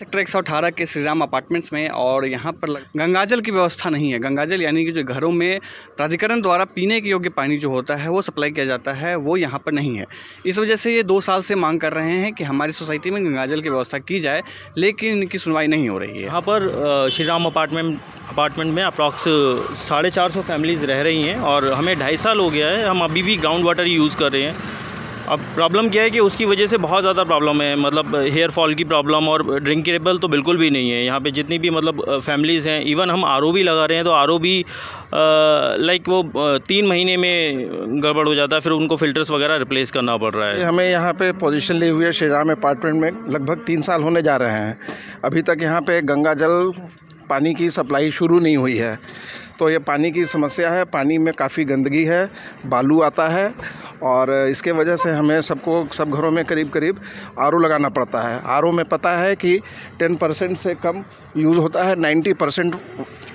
Sector एक सौ अठारह के श्रीराम अपार्टमेंट्स में और यहाँ पर गंगाजल की व्यवस्था नहीं है। गंगाजल यानी कि जो घरों में प्राधिकरण द्वारा पीने के योग्य पानी जो होता है, वो सप्लाई किया जाता है, वो यहाँ पर नहीं है। इस वजह से ये दो साल से मांग कर रहे हैं कि हमारी सोसाइटी में गंगाजल की व्यवस्था की जाए, लेकिन इनकी सुनवाई नहीं हो रही है। यहाँ पर श्री राम अपार्टमेंट अपार्टमेंट में अप्रॉक्स साढ़े चार सौ फैमिलीज़ रह रही हैं और हमें ढाई साल हो गया है, हम अभी भी ग्राउंड वाटर यूज़ कर रहे हैं। अब प्रॉब्लम क्या है कि उसकी वजह से बहुत ज़्यादा प्रॉब्लम है। मतलब हेयर फॉल की प्रॉब्लम और ड्रिंकेबल तो बिल्कुल भी नहीं है। यहाँ पे जितनी भी मतलब फैमिलीज़ हैं इवन हम आरओ भी लगा रहे हैं तो आरओ भी लाइक वो तीन महीने में गड़बड़ हो जाता है। फिर उनको फ़िल्टर्स वगैरह रिप्लेस करना पड़ रहा है। हमें यहाँ पर पोजिशन ली हुई है श्री राम अपार्टमेंट में लगभग तीन साल होने जा रहे हैं। अभी तक यहाँ पर गंगा जल पानी की सप्लाई शुरू नहीं हुई है। तो ये पानी की समस्या है, पानी में काफ़ी गंदगी है, बालू आता है और इसके वजह से हमें सबको, सब घरों में करीब करीब आर लगाना पड़ता है। आरओ में पता है कि टेन परसेंट से कम यूज़ होता है, नाइन्टी परसेंट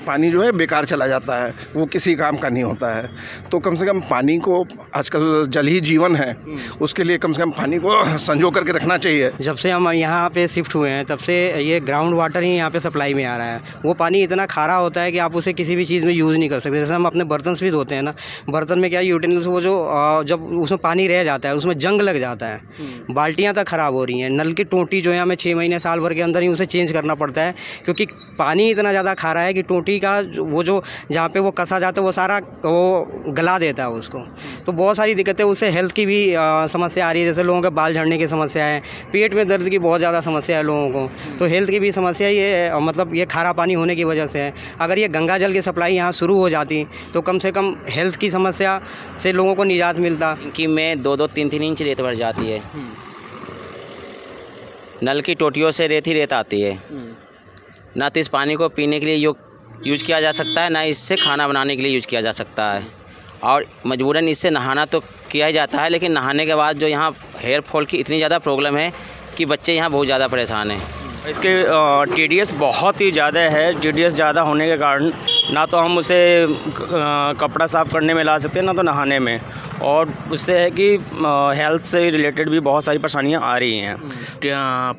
पानी जो है बेकार चला जाता है वो किसी काम का नहीं होता है। तो कम से कम पानी को आजकल जल ही जीवन है उसके लिए कम से कम पानी को संजो करके रखना चाहिए। जब से हम यहाँ पे शिफ्ट हुए हैं तब से ये ग्राउंड वाटर ही यहाँ पे सप्लाई में आ रहा है। वो पानी इतना खारा होता है कि आप उसे किसी भी चीज़ में यूज़ नहीं कर सकते। जैसे हम अपने बर्तन भी धोते हैं ना बर्तन में क्या यूटेनल्स वो जो जब उसमें पानी रह जाता है उसमें जंग लग जाता है। हम्म। बाल्टियाँ तक ख़राब हो रही हैं। नल की टोटी जो है हमें छः महीने साल भर के अंदर ही उसे चेंज करना पड़ता है क्योंकि पानी इतना ज़्यादा खारा है कि टोटी का वो जो जहाँ पे वो कसा जाता है वो सारा वो गला देता है उसको। तो बहुत सारी दिक्कतें उससे हेल्थ की भी समस्या आ रही है। जैसे लोगों के बाल झड़ने की समस्या है पेट में दर्द की बहुत ज़्यादा समस्या है लोगों को। तो हेल्थ की भी समस्या ये मतलब ये खारा पानी होने की वजह से है। अगर ये गंगा जल की सप्लाई यहाँ शुरू हो जाती तो कम से कम हेल्थ की समस्या से लोगों को निजात मिलता। कि मैं दो दो तीन तीन इंच रेत भर जाती है। नल की टोटियों से रेत ही रेत आती है। ना तो इस पानी को पीने के लिए यूज़ किया जा सकता है, ना इससे खाना बनाने के लिए यूज़ किया जा सकता है। और मजबूरन इससे नहाना तो किया ही जाता है, लेकिन नहाने के बाद जो यहाँ हेयर फॉल की इतनी ज़्यादा प्रॉब्लम है कि बच्चे यहाँ बहुत ज़्यादा परेशान हैं। इसके टी डी एस बहुत ही ज़्यादा है। एस ज़्यादा होने के कारण ना तो हम उसे कपड़ा साफ़ करने में ला सकते हैं, ना तो नहाने में। और उससे है कि हेल्थ से रिलेटेड भी बहुत सारी परेशानियाँ आ रही हैं।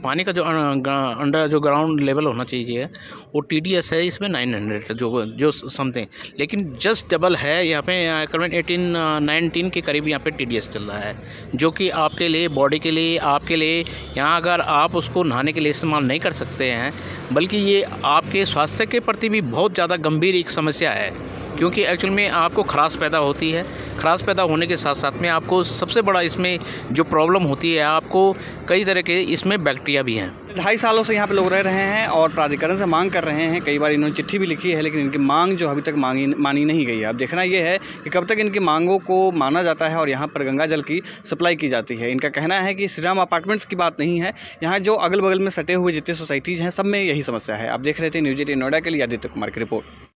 पानी का जो अंडर जो ग्राउंड लेवल होना चाहिए, वो टी डी एस है, इसमें नाइन हंड्रेड जो जो समथिंग लेकिन जस्ट डबल है, यहाँ पे करीबन एटीन नाइनटीन के करीब यहाँ पे टी डी एस चल रहा है, जो कि आपके लिए बॉडी के लिए, आपके लिए, यहाँ अगर आप उसको नहाने के लिए इस्तेमाल नहीं कर सकते हैं, बल्कि ये आपके स्वास्थ्य के प्रति भी बहुत ज़्यादा गंभीर एक समस्या है। क्योंकि एक्चुअल में आपको खराश पैदा होती है। खराश पैदा होने के साथ साथ में आपको सबसे बड़ा इसमें जो प्रॉब्लम होती है, आपको कई तरह के इसमें बैक्टीरिया भी हैं। ढाई सालों से यहाँ पे लोग रह रहे हैं और प्राधिकरण से मांग कर रहे हैं। कई बार इन्होंने चिट्ठी भी लिखी है, लेकिन इनकी मांग जो अभी तक मांगी, मानी नहीं गई है। अब देखना ये है कि कब तक इनकी मांगों को माना जाता है और यहाँ पर गंगा जल की सप्लाई की जाती है। इनका कहना है कि श्रीराम अपार्टमेंट्स की बात नहीं है। यहाँ जो अगल बगल में सटे हुए जितने सोसाइटीज़ हैं, सब में यही समस्या है। आप देख रहे थे न्यूज़ एटीन नोएडा के लिए आदित्य कुमार की रिपोर्ट।